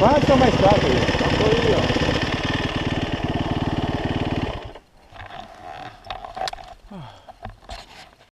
Quatro são é mais quatro tá aí. Ah.